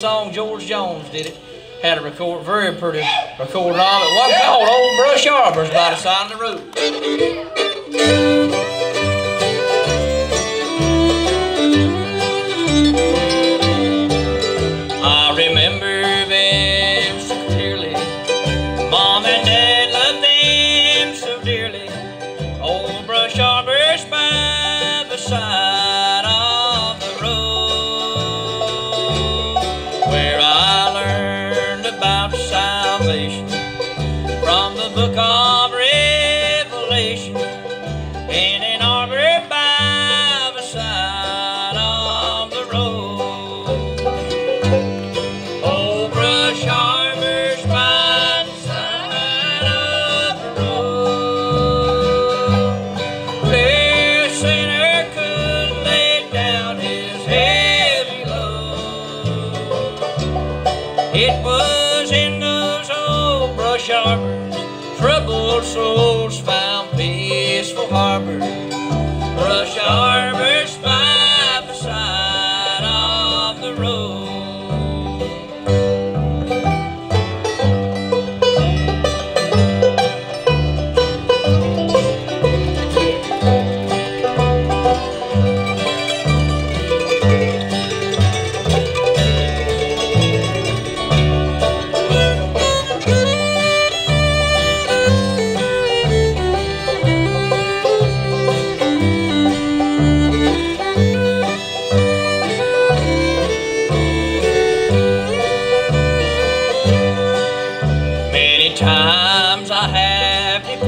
song George Jones did it. Had a record, very pretty recording of it. One called Old Brush Arbors by the side of the road. Book of Revelation in an arbor by the side of the road. Old brush arbors by the side of the road. Where a sinner could lay down his heavy load. It was in those old brush arbors, troubled souls found peaceful harbor. Brush arbors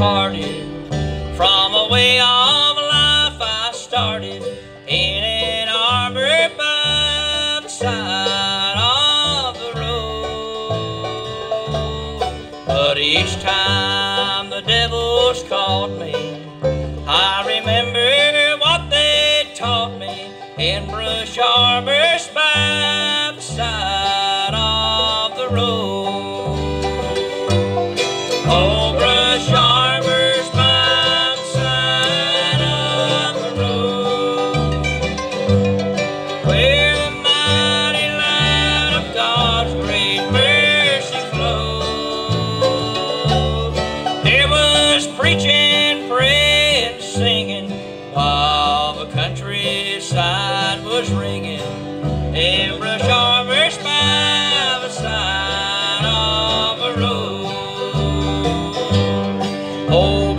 parted from a way of life I started in an arbor by the side of the road. But each time the devils caught me, I remember what they taught me in Brush Arbor's back. preaching, praying, singing, while the countryside was ringing. Every farmer's by the side of a road. Oh,